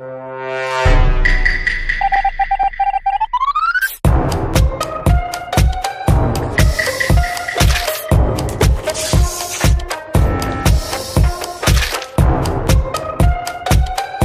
you